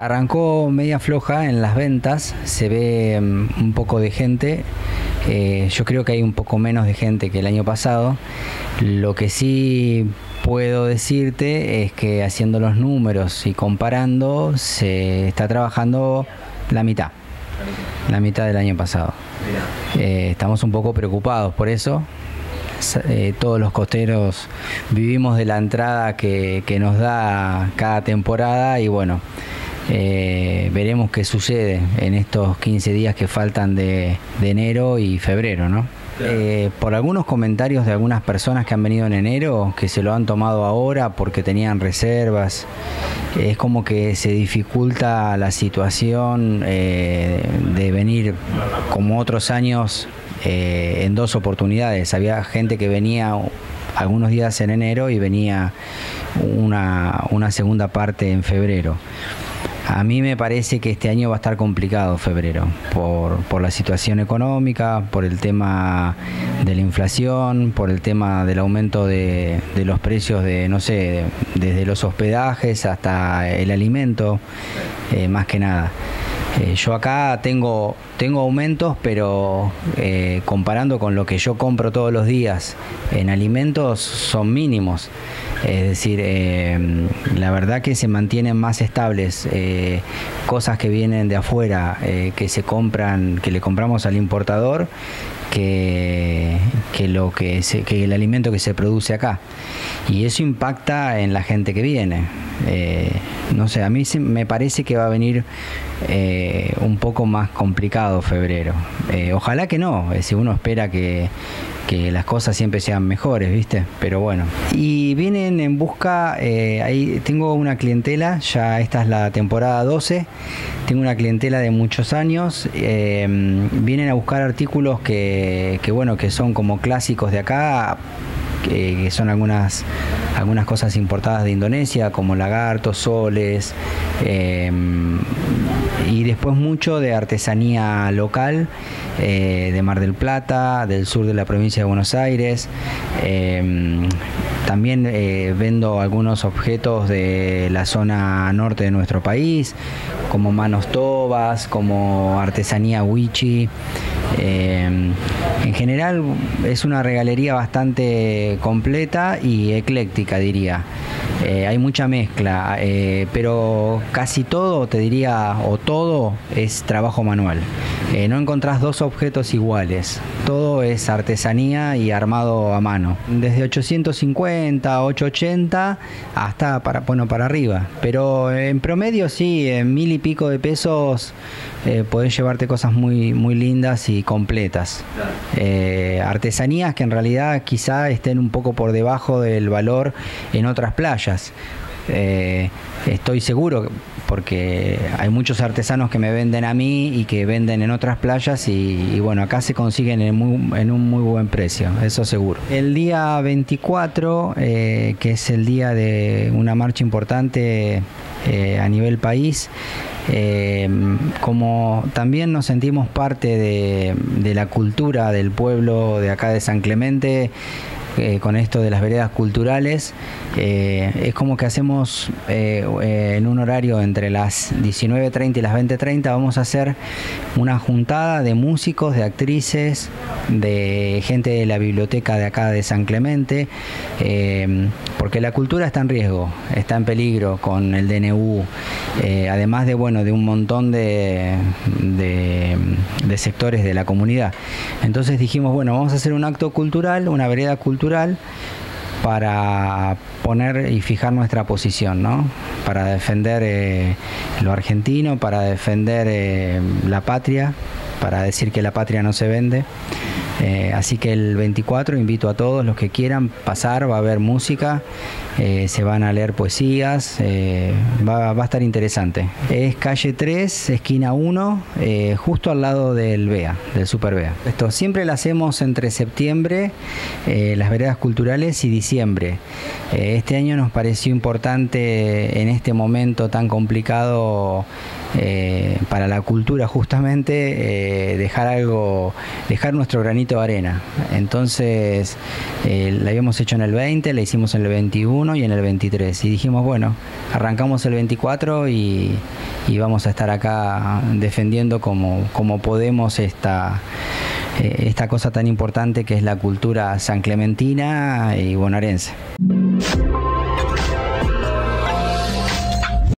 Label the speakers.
Speaker 1: Arrancó media floja en las ventas, se ve mm, un poco de gente, eh, yo creo que hay un poco menos de gente que el año pasado. Lo que sí puedo decirte es que haciendo los números y comparando se está trabajando la mitad, la mitad del año pasado. Eh, estamos un poco preocupados por eso. Eh, todos los costeros vivimos de la entrada que, que nos da cada temporada y bueno, eh, veremos qué sucede en estos 15 días que faltan de, enero y febrero, ¿no? Eh, por algunos comentarios de algunas personas que han venido en enero, que se lo han tomado ahora porque tenían reservas, es como que se dificulta la situación eh, de venir como otros años en dos oportunidades. Había gente que venía algunos días en enero y venía una, una segunda parte en febrero. A mí me parece que este año va a estar complicado febrero por, la situación económica, por el tema de la inflación, por el tema del aumento de, los precios de, no sé, desde los hospedajes hasta el alimento, eh, más que nada. Eh, yo acá tengo, tengo aumentos, pero eh, comparando con lo que yo compro todos los días en alimentos son mínimos. Es decir, eh, la verdad que se mantienen más estables eh, cosas que vienen de afuera, que se compran, que le compramos al importador, que, lo que, que el alimento que se produce acá. Y eso impacta en la gente que viene. no sé, a mí me parece que va a venir un poco más complicado febrero. ojalá que no, si uno espera que que las cosas siempre sean mejores, ¿viste? Pero bueno. Y vienen en busca, eh, ahí tengo una clientela, ya esta es la temporada 12, tengo una clientela de muchos años, eh, vienen a buscar artículos que, que, bueno, que son como clásicos de acá, que, son algunas, algunas cosas importadas de Indonesia, como lagartos, soles, eh, y después mucho de artesanía local, eh, de Mar del Plata, del sur de la provincia de Buenos Aires. Eh, también vendo algunos objetos de la zona norte de nuestro país, como manos tobas, como artesanía wichi. En general es una regalería bastante completa y ecléctica, diría. Eh, hay mucha mezcla, eh, pero casi todo, te diría, o todo es trabajo manual. Eh, no encontrás dos objetos iguales, todo es artesanía y armado a mano. Desde 850, 880 hasta para, bueno, para arriba. Pero en promedio sí, en mil y pico de pesos podés llevarte cosas muy, muy lindas y completas. artesanías que en realidad quizá estén un poco por debajo del valor en otras playas. Eh, estoy seguro porque hay muchos artesanos que me venden a mí y que venden en otras playas y, bueno, acá se consiguen en, un muy buen precio, eso seguro. El día 24, eh, que es el día de una marcha importante eh, a nivel país, como también nos sentimos parte de, de la cultura del pueblo de acá de San Clemente, eh, con esto de las veredas culturales. Eh, es como que hacemos eh, en un horario entre las 19.30 y las 20.30 vamos a hacer una juntada de músicos, de actrices, de gente de la biblioteca de acá de San Clemente, porque la cultura está en riesgo, está en peligro con el DNU, además de bueno de un montón de, de sectores de la comunidad. Entonces dijimos, bueno, vamos a hacer un acto cultural, una vereda cultural, para poner y fijar nuestra posición, ¿no? Para defender eh, lo argentino, para defender eh, la patria, para decir que la patria no se vende. Eh, así que el 24 invito a todos los que quieran pasar, va a haber música, eh, se van a leer poesías, eh, va, a estar interesante. Es calle 3, esquina 1, justo al lado del BEA, del Super BEA. Esto siempre lo hacemos entre septiembre, las veredas culturales y diciembre. este año nos pareció importante en este momento tan complicado para la cultura justamente dejar algo, dejar nuestro granito arena. Entonces, eh, la habíamos hecho en el 20, la hicimos en el 21 y en el 23. Y dijimos, bueno, arrancamos el 24 y, vamos a estar acá defendiendo como, podemos esta, eh, esta cosa tan importante que es la cultura san clementina y bonaerense.